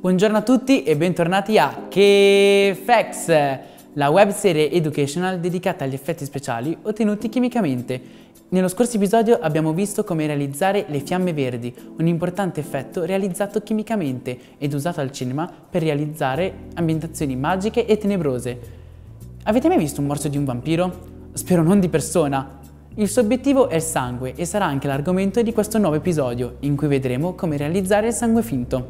Buongiorno a tutti e bentornati a KFX, la web serie educational dedicata agli effetti speciali ottenuti chimicamente. Nello scorso episodio abbiamo visto come realizzare le fiamme verdi, un importante effetto realizzato chimicamente ed usato al cinema per realizzare ambientazioni magiche e tenebrose. Avete mai visto un morso di un vampiro? Spero non di persona, il suo obiettivo è il sangue e sarà anche l'argomento di questo nuovo episodio, in cui vedremo come realizzare il sangue finto.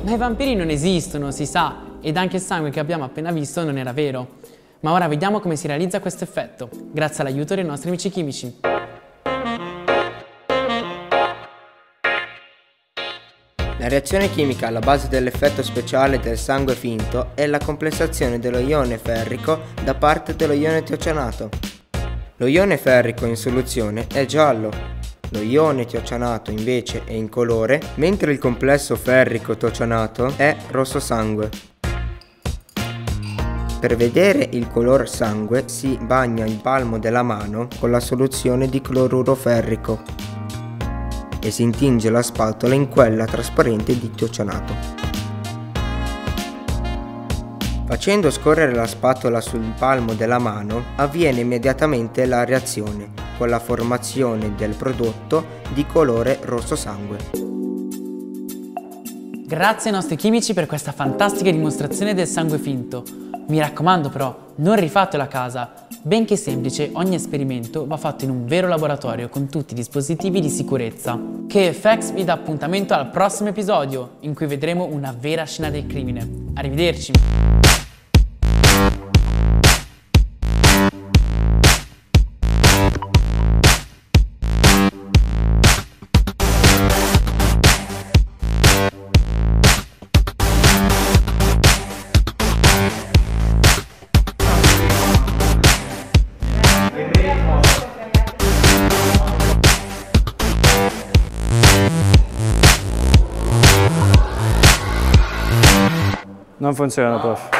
Ma i vampiri non esistono, si sa, ed anche il sangue che abbiamo appena visto non era vero. Ma ora vediamo come si realizza questo effetto, grazie all'aiuto dei nostri amici chimici. La reazione chimica alla base dell'effetto speciale del sangue finto è la complessazione dello ione ferrico da parte dello ione tiocianato. Lo ione ferrico in soluzione è giallo, lo ione tiocianato invece è incolore, mentre il complesso ferrico tiocianato è rosso sangue. Per vedere il color sangue si bagna il palmo della mano con la soluzione di cloruro ferrico e si intinge la spatola in quella trasparente di tiocianato. Facendo scorrere la spatola sul palmo della mano avviene immediatamente la reazione con la formazione del prodotto di colore rosso sangue. Grazie ai nostri chimici per questa fantastica dimostrazione del sangue finto. Mi raccomando però, non rifatelo a casa. Benché semplice, ogni esperimento va fatto in un vero laboratorio con tutti i dispositivi di sicurezza. Che FX vi dà appuntamento al prossimo episodio, in cui vedremo una vera scena del crimine. Arrivederci! Não funciona, prof.